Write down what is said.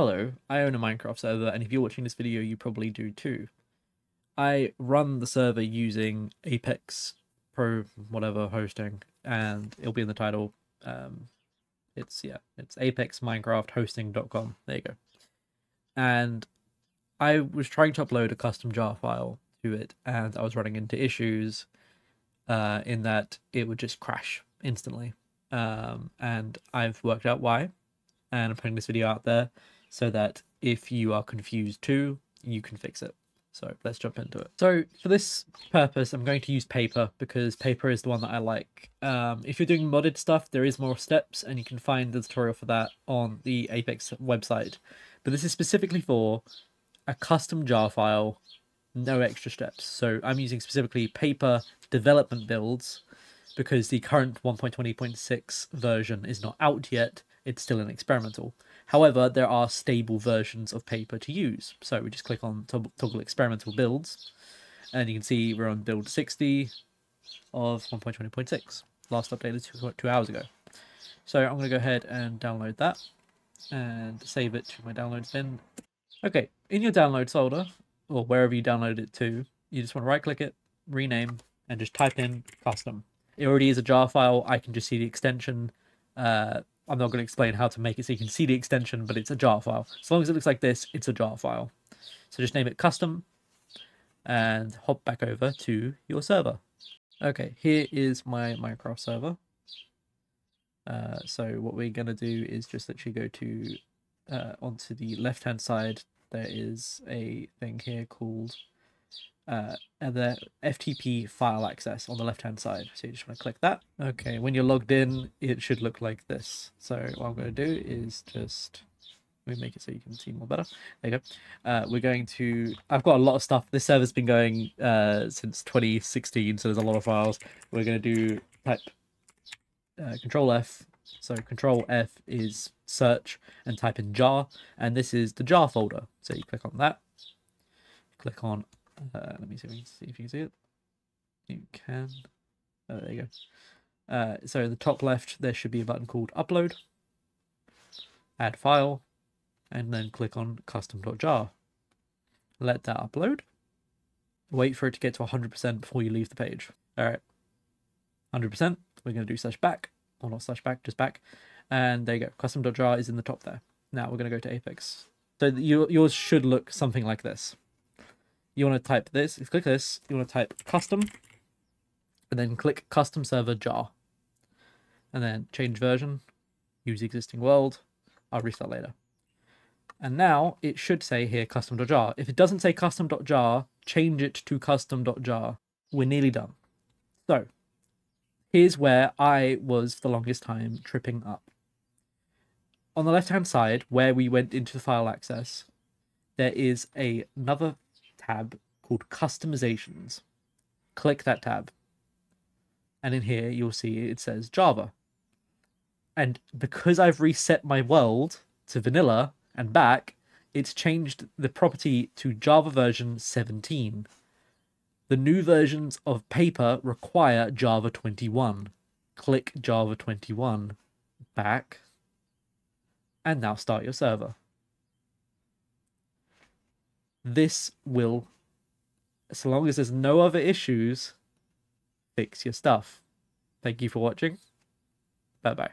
Hello, I own a Minecraft server, and if you're watching this video, you probably do too. I run the server using Apex Pro, whatever hosting, and it'll be in the title. Um, it's yeah, it's Apex Minecraft Hosting.com. There you go. And I was trying to upload a custom jar file to it, and I was running into issues uh, in that it would just crash instantly. Um, and I've worked out why, and I'm putting this video out there so that if you are confused too, you can fix it. So let's jump into it. So for this purpose, I'm going to use paper because paper is the one that I like. Um, if you're doing modded stuff, there is more steps and you can find the tutorial for that on the Apex website. But this is specifically for a custom jar file, no extra steps. So I'm using specifically paper development builds because the current 1.20.6 version is not out yet. It's still an experimental. However, there are stable versions of paper to use. So we just click on toggle experimental builds, and you can see we're on build 60 of 1.20.6. Last updated two, two hours ago. So I'm going to go ahead and download that and save it to my downloads bin. Okay, in your downloads folder, or wherever you download it to, you just want to right click it, rename, and just type in custom. It already is a jar file. I can just see the extension uh, I'm not going to explain how to make it so you can see the extension, but it's a jar file. As long as it looks like this, it's a jar file. So just name it custom and hop back over to your server. Okay, here is my Minecraft server. Uh, so what we're going to do is just literally go to uh, onto the left hand side. There is a thing here called uh, the FTP file access on the left hand side. So you just want to click that. Okay, when you're logged in, it should look like this. So what I'm going to do is just me make it so you can see more better. There you go. Uh, we're going to. I've got a lot of stuff. This server's been going uh, since 2016, so there's a lot of files. We're going to do type uh, Control F. So Control F is search and type in jar, and this is the jar folder. So you click on that. Click on uh, let me see, see if you can see it. You can. Oh, there you go. Uh, so in the top left, there should be a button called Upload. Add file. And then click on custom.jar. Let that upload. Wait for it to get to 100% before you leave the page. Alright. 100%. We're going to do slash back. Or not slash back, just back. And there you go. Custom.jar is in the top there. Now we're going to go to Apex. So you, yours should look something like this you want to type this, click this, you want to type custom, and then click custom server jar. And then change version, use existing world, I'll restart later. And now it should say here custom.jar. If it doesn't say custom.jar, change it to custom.jar. We're nearly done. So here's where I was for the longest time tripping up. On the left hand side, where we went into the file access, there is a, another tab called Customizations. Click that tab. And in here, you'll see it says Java. And because I've reset my world to vanilla and back, it's changed the property to Java version 17. The new versions of Paper require Java 21. Click Java 21. Back. And now start your server this will, as long as there's no other issues, fix your stuff. Thank you for watching. Bye bye.